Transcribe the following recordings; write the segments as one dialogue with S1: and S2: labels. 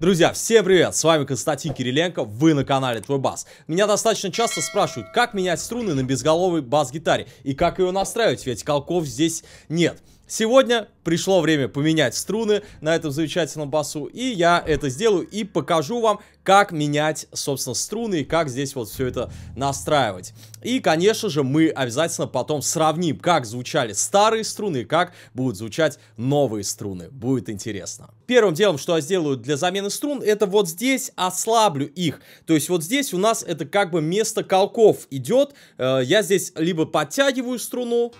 S1: Друзья, всем привет! С вами Константин Кириленко, вы на канале Твой Бас. Меня достаточно часто спрашивают, как менять струны на безголовой бас-гитаре и как ее настраивать, ведь колков здесь нет. Сегодня пришло время поменять струны на этом замечательном басу, и я это сделаю и покажу вам, как менять, собственно, струны и как здесь вот все это настраивать. И, конечно же, мы обязательно потом сравним, как звучали старые струны и как будут звучать новые струны. Будет интересно. Первым делом, что я сделаю для замены струн, это вот здесь ослаблю их. То есть вот здесь у нас это как бы место колков идет. Э, я здесь либо подтягиваю струну,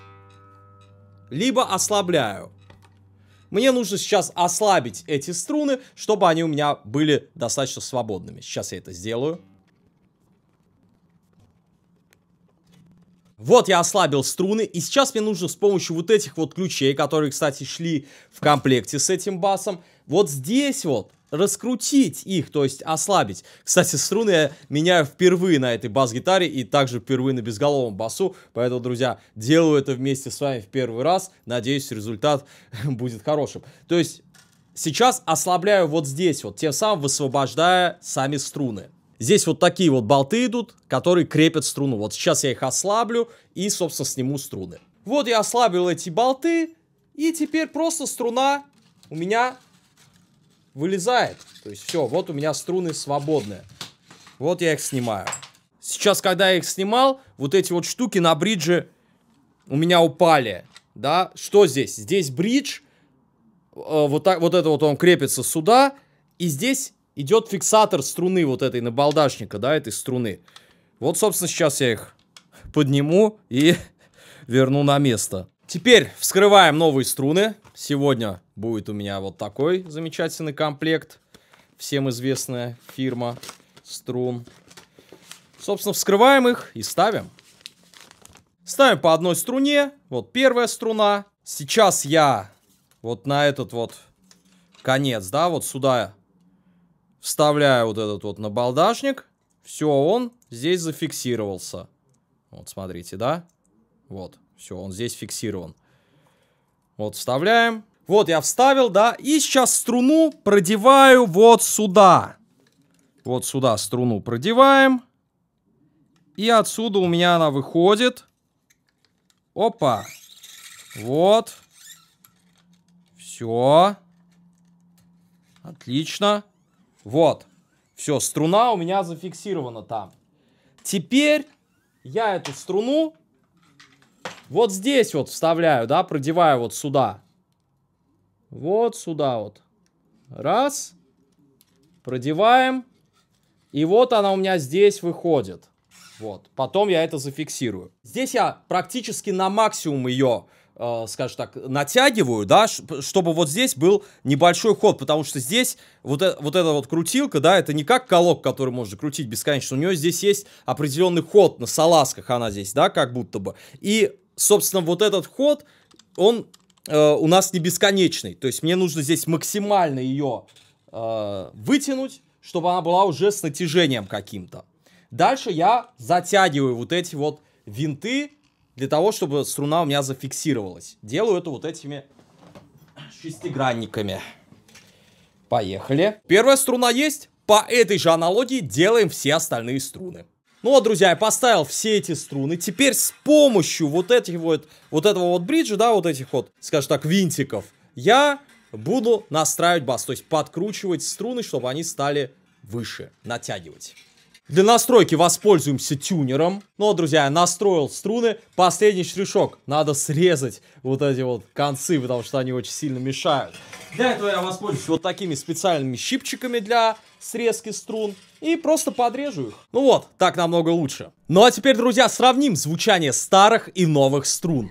S1: либо ослабляю. Мне нужно сейчас ослабить эти струны, чтобы они у меня были достаточно свободными. Сейчас я это сделаю. Вот я ослабил струны, и сейчас мне нужно с помощью вот этих вот ключей, которые, кстати, шли в комплекте с этим басом, вот здесь вот раскрутить их, то есть ослабить. Кстати, струны я меняю впервые на этой бас-гитаре и также впервые на безголовом басу, поэтому, друзья, делаю это вместе с вами в первый раз, надеюсь, результат будет хорошим. То есть сейчас ослабляю вот здесь вот, тем самым высвобождая сами струны. Здесь вот такие вот болты идут, которые крепят струну. Вот сейчас я их ослаблю и, собственно, сниму струны. Вот я ослабил эти болты, и теперь просто струна у меня вылезает. То есть все, вот у меня струны свободные. Вот я их снимаю. Сейчас, когда я их снимал, вот эти вот штуки на бридже у меня упали. Да, что здесь? Здесь бридж, э, вот, так, вот это вот он крепится сюда, и здесь идет фиксатор струны вот этой набалдашника, да, этой струны. Вот, собственно, сейчас я их подниму и верну на место. Теперь вскрываем новые струны. Сегодня будет у меня вот такой замечательный комплект. Всем известная фирма струн. Собственно, вскрываем их и ставим. Ставим по одной струне. Вот первая струна. Сейчас я вот на этот вот конец, да, вот сюда вставляю вот этот вот набалдашник. Все, он здесь зафиксировался. Вот, смотрите, да? Вот. Все, он здесь фиксирован. Вот, вставляем. Вот, я вставил, да. И сейчас струну продеваю вот сюда. Вот сюда струну продеваем. И отсюда у меня она выходит. Опа. Вот. Все. Отлично. Вот. Все, струна у меня зафиксирована там. Теперь я эту струну вот здесь вот вставляю, да, продеваю вот сюда. Вот сюда вот. Раз. Продеваем. И вот она у меня здесь выходит. Вот. Потом я это зафиксирую. Здесь я практически на максимум ее, э, скажем так, натягиваю, да, чтобы вот здесь был небольшой ход, потому что здесь вот, э, вот эта вот крутилка, да, это не как колок, который можно крутить бесконечно. У нее здесь есть определенный ход на салазках, она здесь, да, как будто бы. И собственно, вот этот ход, он э, у нас не бесконечный. То есть мне нужно здесь максимально ее э, вытянуть, чтобы она была уже с натяжением каким-то. Дальше я затягиваю вот эти вот винты для того, чтобы струна у меня зафиксировалась. Делаю это вот этими шестигранниками. Поехали. Первая струна есть. По этой же аналогии делаем все остальные струны. Ну вот, друзья, я поставил все эти струны. Теперь с помощью вот этих вот, вот этого вот бриджа, да, вот этих вот, скажем так, винтиков, я буду настраивать бас, то есть подкручивать струны, чтобы они стали выше, натягивать. Для настройки воспользуемся тюнером. Ну, друзья, я настроил струны. Последний штришок. Надо срезать вот эти вот концы, потому что они очень сильно мешают. Для этого я воспользуюсь вот такими специальными щипчиками для срезки струн. И просто подрежу их. Ну вот, так намного лучше. Ну а теперь, друзья, сравним звучание старых и новых струн.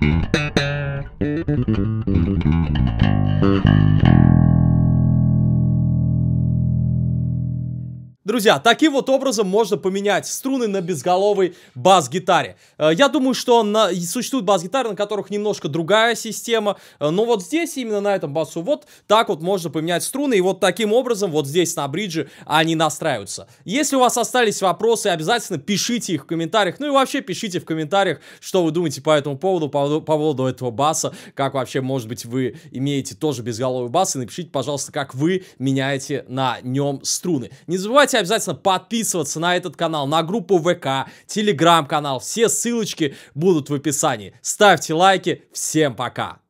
S1: Mm-hmm. Друзья, таким вот образом можно поменять струны на безголовой бас-гитаре. Э, я думаю, что на... существуют бас-гитары, на которых немножко другая система, э, но вот здесь, именно на этом басу, вот так вот можно поменять струны, и вот таким образом вот здесь на бридже они настраиваются. Если у вас остались вопросы, обязательно пишите их в комментариях, ну и вообще пишите в комментариях, что вы думаете по этому поводу, по, по поводу этого баса, как вообще, может быть, вы имеете тоже безголовый бас, и напишите, пожалуйста, как вы меняете на нем струны. Не забывайте забывайте обязательно подписываться на этот канал, на группу ВК, телеграм-канал. Все ссылочки будут в описании. Ставьте лайки. Всем пока!